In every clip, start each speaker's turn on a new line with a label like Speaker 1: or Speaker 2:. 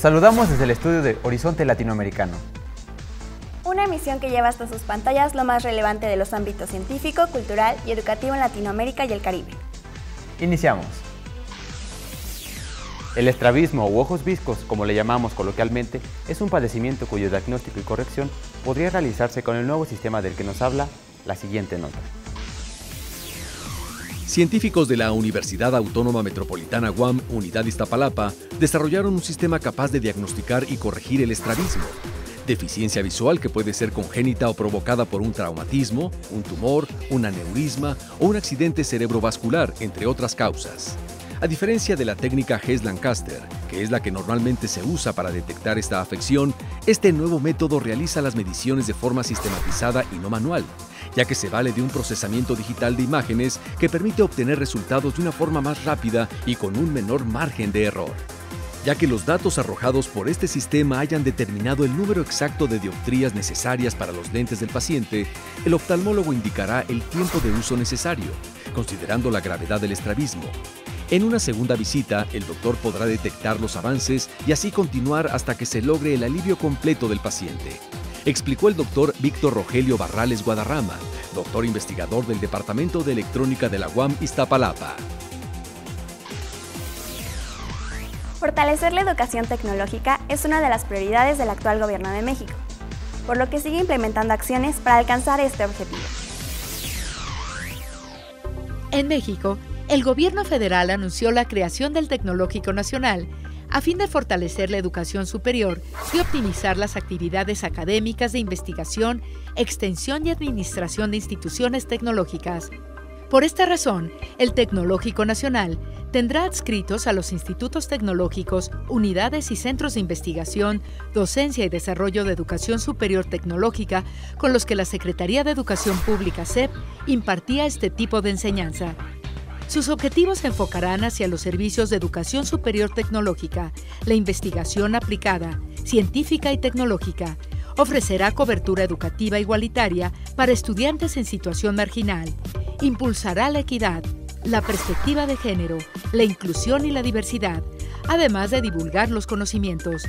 Speaker 1: Los saludamos desde el estudio de Horizonte Latinoamericano.
Speaker 2: Una emisión que lleva hasta sus pantallas lo más relevante de los ámbitos científico, cultural y educativo en Latinoamérica y el Caribe.
Speaker 1: Iniciamos. El estrabismo u ojos viscos, como le llamamos coloquialmente, es un padecimiento cuyo diagnóstico y corrección podría realizarse con el nuevo sistema del que nos habla la siguiente nota.
Speaker 3: Científicos de la Universidad Autónoma Metropolitana Guam, Unidad Iztapalapa, desarrollaron un sistema capaz de diagnosticar y corregir el estrabismo, deficiencia visual que puede ser congénita o provocada por un traumatismo, un tumor, un aneurisma o un accidente cerebrovascular, entre otras causas. A diferencia de la técnica Hess-Lancaster, que es la que normalmente se usa para detectar esta afección, este nuevo método realiza las mediciones de forma sistematizada y no manual, ya que se vale de un procesamiento digital de imágenes que permite obtener resultados de una forma más rápida y con un menor margen de error. Ya que los datos arrojados por este sistema hayan determinado el número exacto de dioptrías necesarias para los lentes del paciente, el oftalmólogo indicará el tiempo de uso necesario, considerando la gravedad del estrabismo, en una segunda visita, el doctor podrá detectar los avances y así continuar hasta que se logre el alivio completo del paciente. Explicó el doctor Víctor Rogelio Barrales Guadarrama, doctor investigador del Departamento de Electrónica de la UAM Iztapalapa.
Speaker 2: Fortalecer la educación tecnológica es una de las prioridades del actual Gobierno de México, por lo que sigue implementando acciones para alcanzar este objetivo.
Speaker 4: En México, el gobierno federal anunció la creación del Tecnológico Nacional a fin de fortalecer la educación superior y optimizar las actividades académicas de investigación, extensión y administración de instituciones tecnológicas. Por esta razón, el Tecnológico Nacional tendrá adscritos a los institutos tecnológicos, unidades y centros de investigación, docencia y desarrollo de educación superior tecnológica con los que la Secretaría de Educación Pública SEP impartía este tipo de enseñanza. Sus objetivos se enfocarán hacia los servicios de educación superior tecnológica, la investigación aplicada, científica y tecnológica. Ofrecerá cobertura educativa igualitaria para estudiantes en situación marginal. Impulsará la equidad, la perspectiva de género, la inclusión y la diversidad, además de divulgar los conocimientos.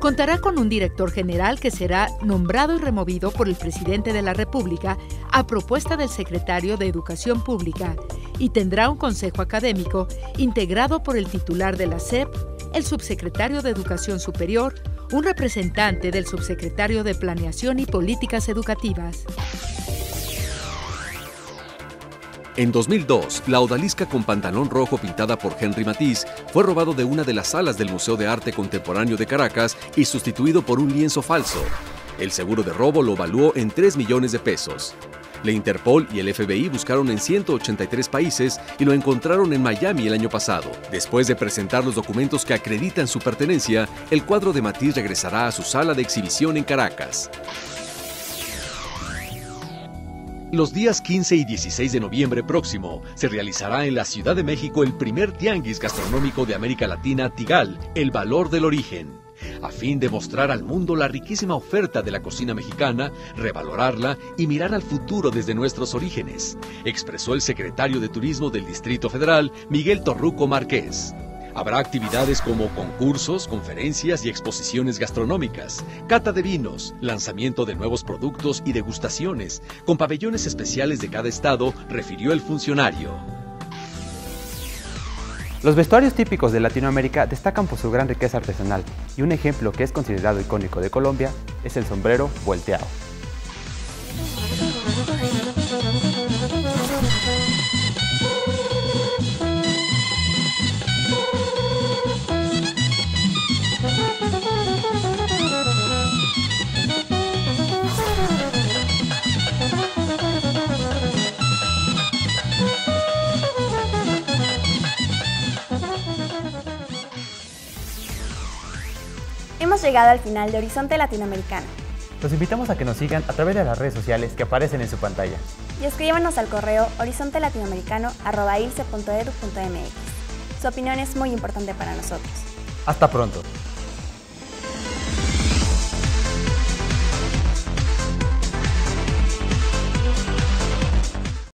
Speaker 4: Contará con un director general que será nombrado y removido por el presidente de la República a propuesta del secretario de Educación Pública y tendrá un consejo académico integrado por el titular de la SEP, el subsecretario de Educación Superior, un representante del subsecretario de Planeación y Políticas Educativas.
Speaker 3: En 2002, la odalisca con pantalón rojo pintada por Henry Matisse fue robado de una de las salas del Museo de Arte Contemporáneo de Caracas y sustituido por un lienzo falso. El seguro de robo lo evaluó en 3 millones de pesos. La Interpol y el FBI buscaron en 183 países y lo encontraron en Miami el año pasado. Después de presentar los documentos que acreditan su pertenencia, el cuadro de Matisse regresará a su sala de exhibición en Caracas. Los días 15 y 16 de noviembre próximo se realizará en la Ciudad de México el primer tianguis gastronómico de América Latina, Tigal, el valor del origen. A fin de mostrar al mundo la riquísima oferta de la cocina mexicana, revalorarla y mirar al futuro desde nuestros orígenes, expresó el secretario de Turismo del Distrito Federal, Miguel Torruco Márquez. Habrá actividades como concursos, conferencias y exposiciones gastronómicas, cata de vinos, lanzamiento de nuevos productos y degustaciones, con pabellones especiales de cada estado, refirió el funcionario.
Speaker 1: Los vestuarios típicos de Latinoamérica destacan por su gran riqueza artesanal y un ejemplo que es considerado icónico de Colombia es el sombrero volteado.
Speaker 2: Hemos llegado al final de Horizonte Latinoamericano.
Speaker 1: Los invitamos a que nos sigan a través de las redes sociales que aparecen en su pantalla.
Speaker 2: Y escríbanos al correo horizontelatinoamericano.ilce.edu.mx. Su opinión es muy importante para nosotros.
Speaker 1: Hasta pronto.